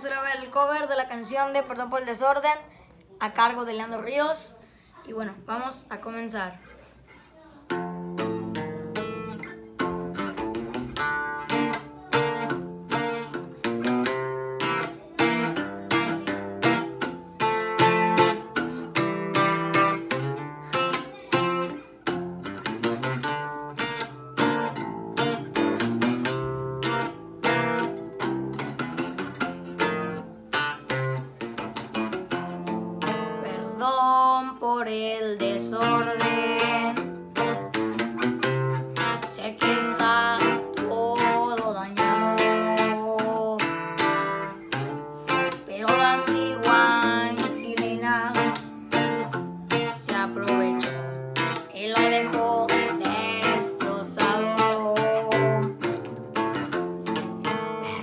vamos a grabar el cover de la canción de Perdón por el Desorden a cargo de Leandro Ríos. Y bueno, vamos a comenzar. Perdón por el desorden. Sé que está todo dañado. Pero la antigua inquilina se aprovechó y lo dejó destrozado.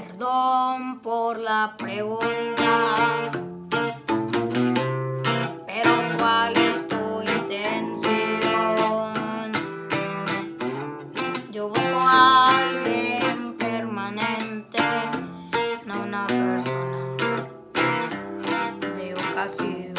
Perdón por la pregunta. Ocasión.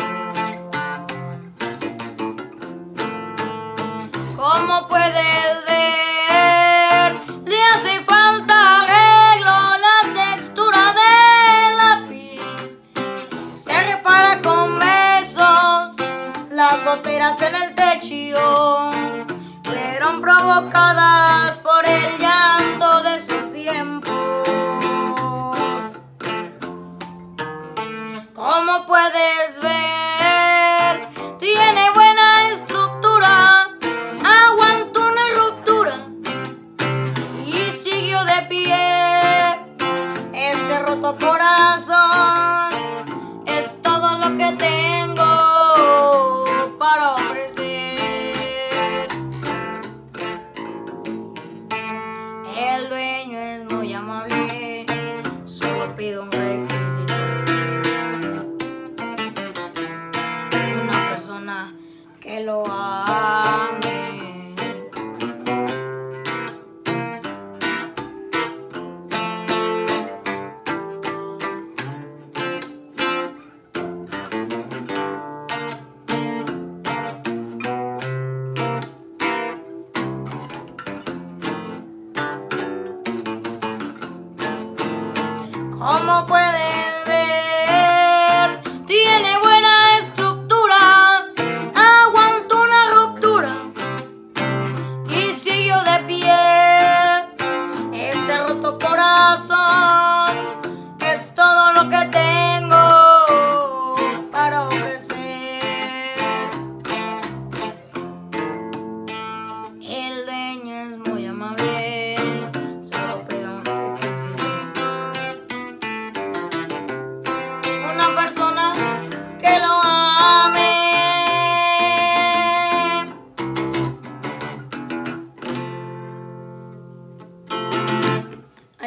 ¿Cómo puedes ver? Le hace falta arreglo la textura de la piel. Se repara con besos las goteras en el techo. Fueron provocadas por el llanto Este roto corazón es todo lo que tengo para ofrecer. El dueño es muy amable, solo pido un ¿Cómo pueden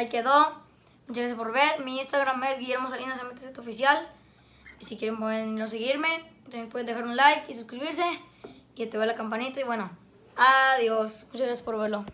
Quedó. Muchas gracias por ver. Mi Instagram es Guillermo Salinas MTZ Oficial. Y si quieren pueden ir a seguirme. También pueden dejar un like y suscribirse. Y activar la campanita. Y bueno, adiós. Muchas gracias por verlo.